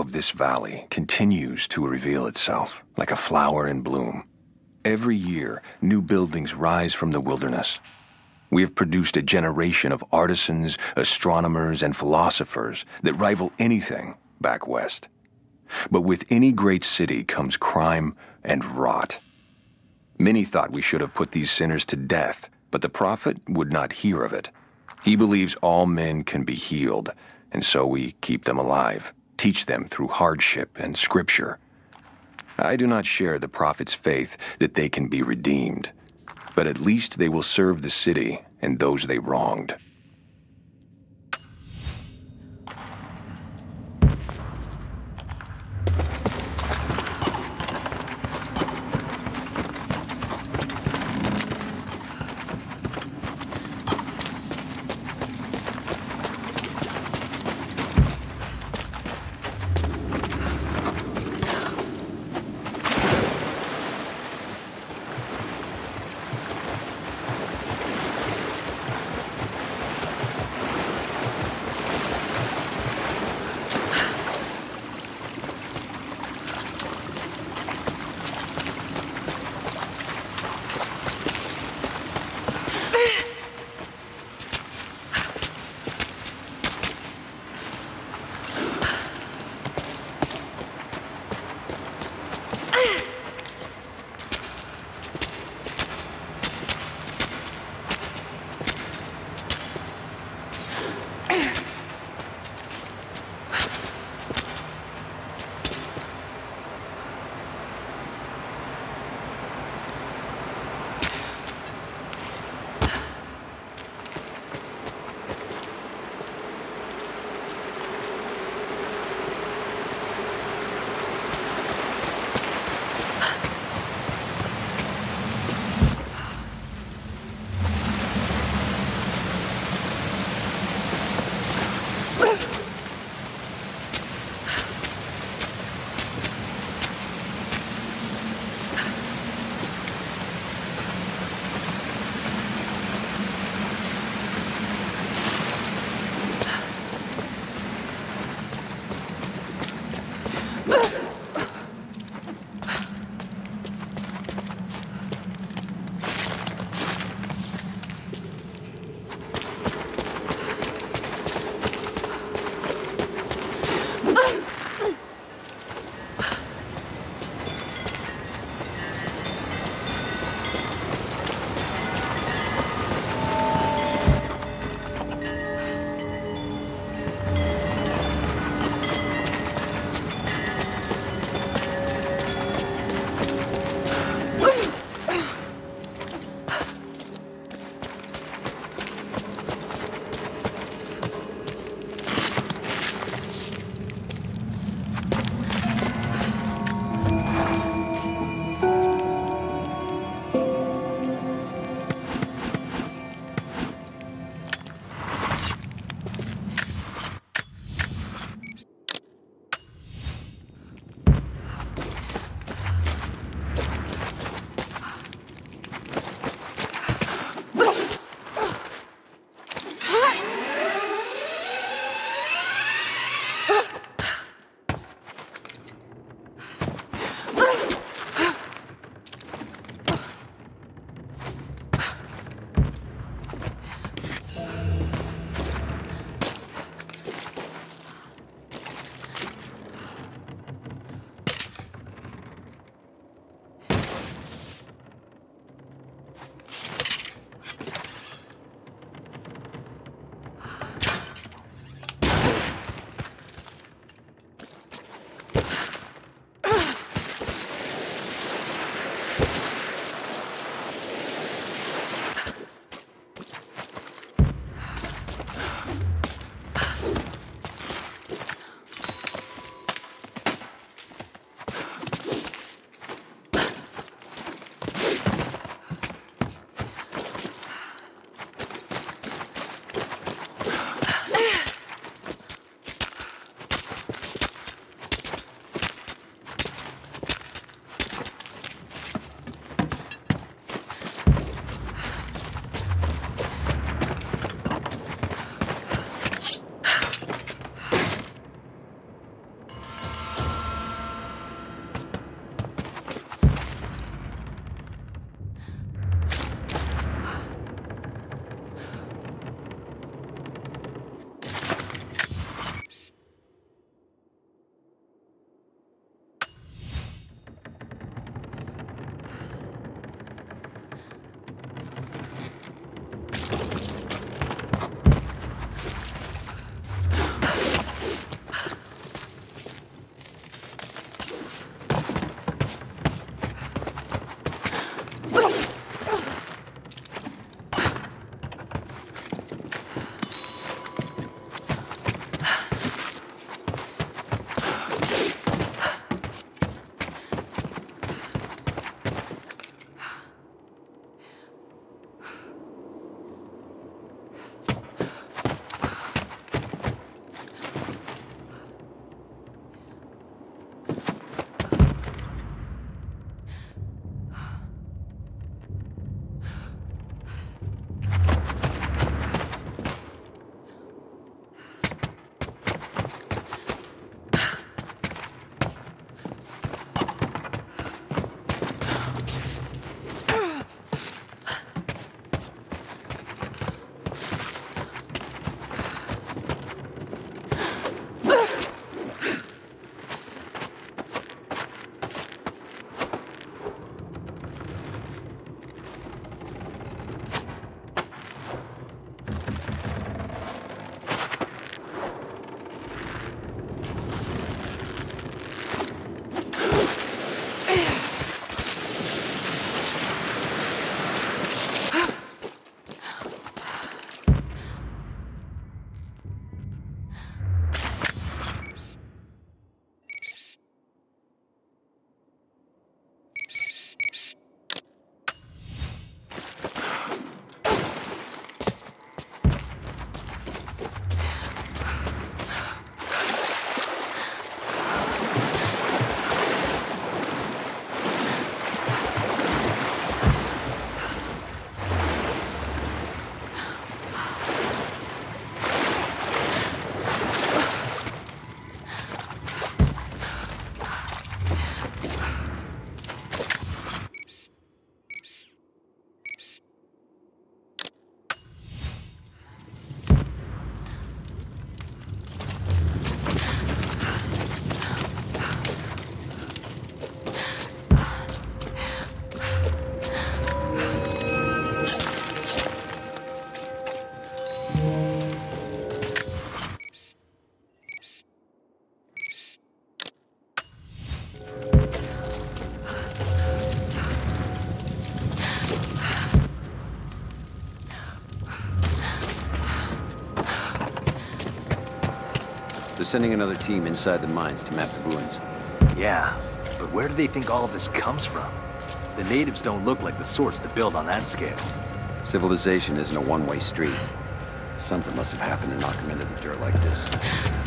Of this valley continues to reveal itself like a flower in bloom. Every year, new buildings rise from the wilderness. We have produced a generation of artisans, astronomers, and philosophers that rival anything back west. But with any great city comes crime and rot. Many thought we should have put these sinners to death, but the prophet would not hear of it. He believes all men can be healed, and so we keep them alive, teach them through hardship and scripture. I do not share the prophet's faith that they can be redeemed, but at least they will serve the city and those they wronged. They're sending another team inside the mines to map the ruins. Yeah, but where do they think all of this comes from? The natives don't look like the sorts to build on that scale. Civilization isn't a one-way street. Something must have happened to knock them into the dirt like this.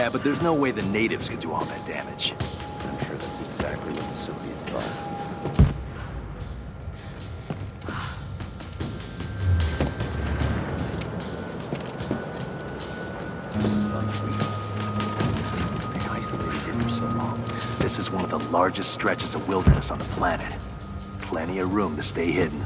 Yeah, but there's no way the natives could do all that damage. I'm sure that's exactly what the Soviets thought. This is one of the largest stretches of wilderness on the planet. Plenty of room to stay hidden.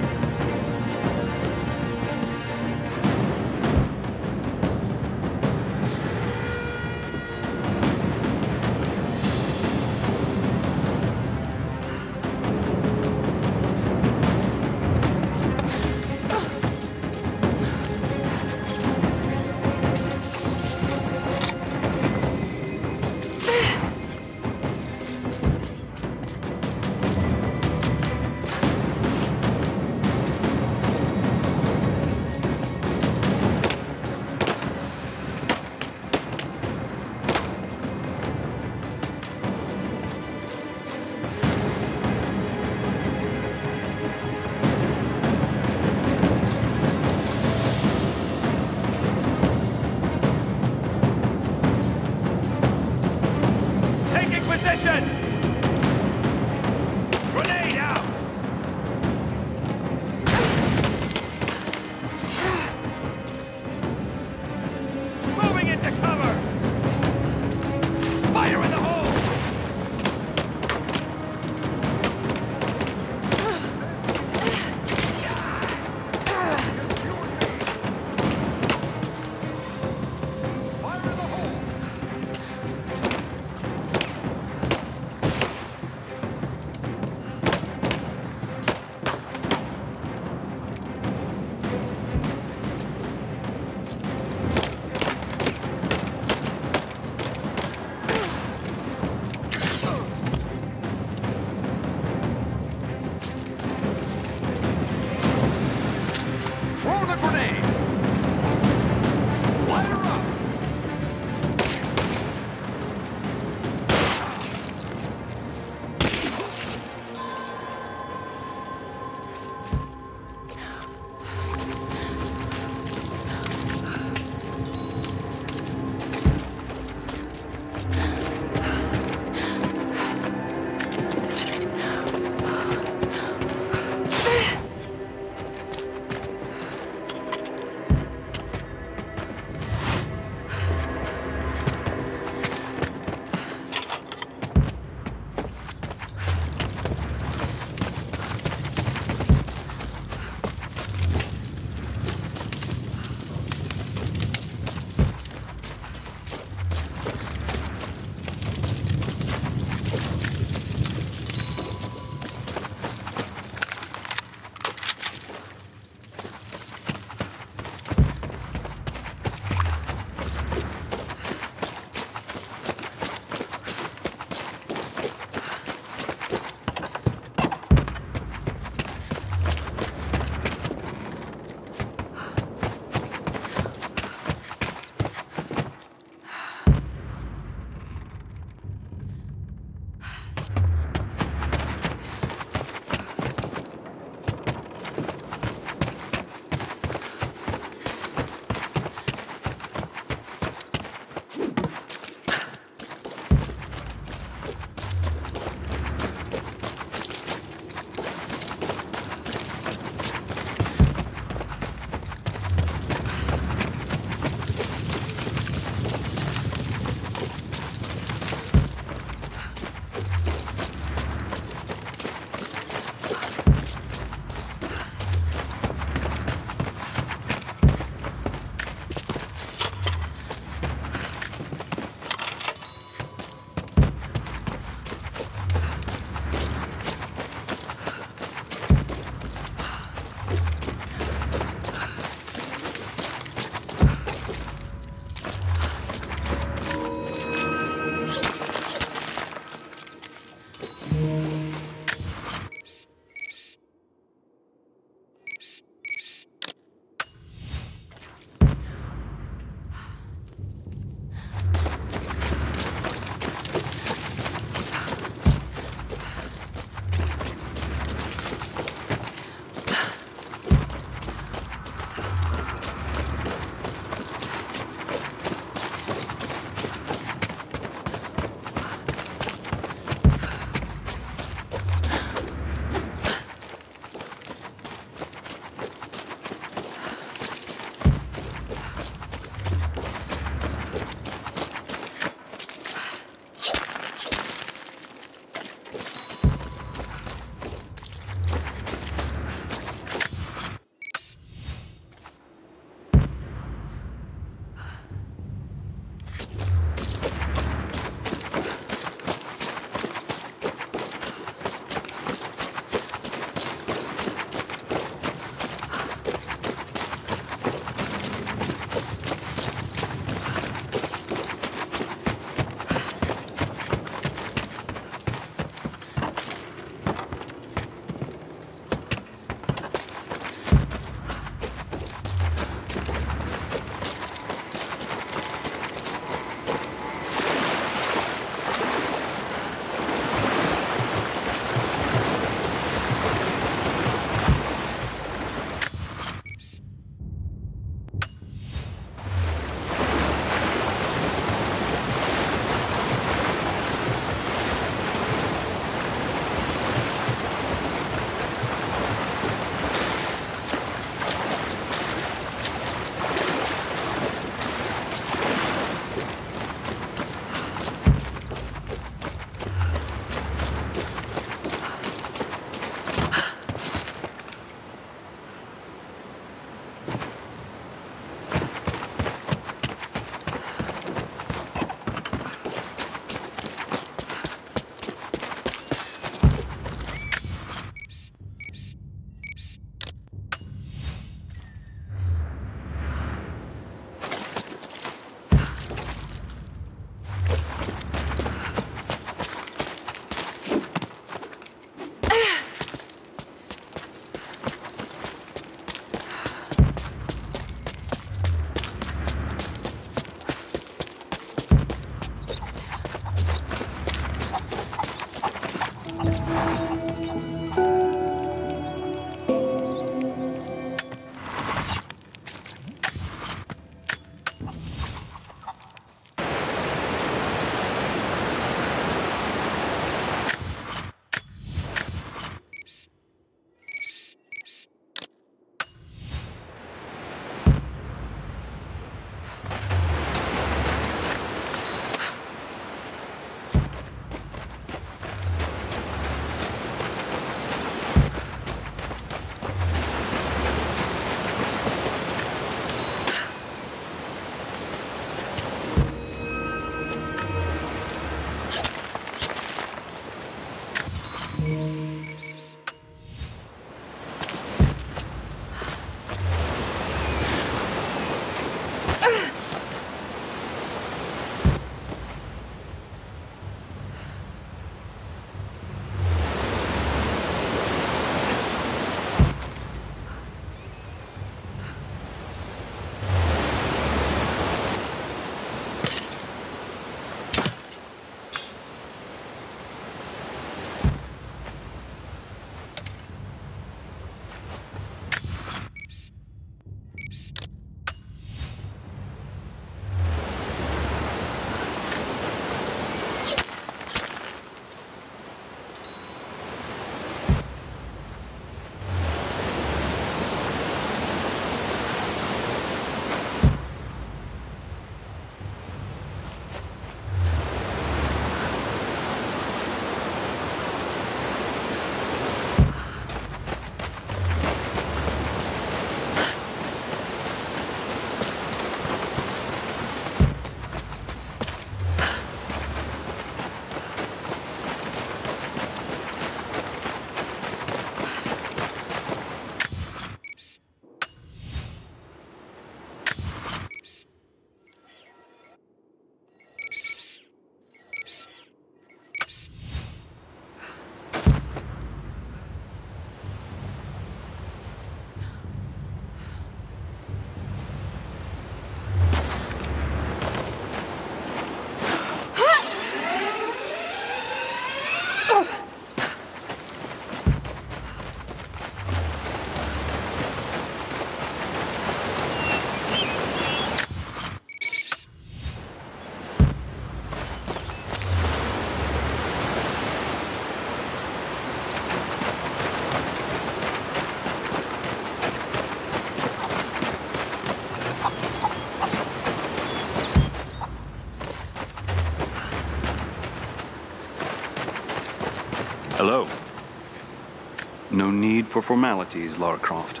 No need for formalities, Lara Croft.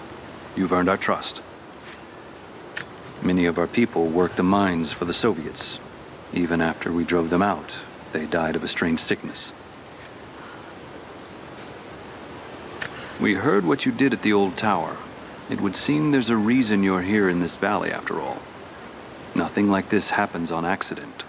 You've earned our trust. Many of our people worked the mines for the Soviets. Even after we drove them out, they died of a strange sickness. We heard what you did at the old tower. It would seem there's a reason you're here in this valley after all. Nothing like this happens on accident.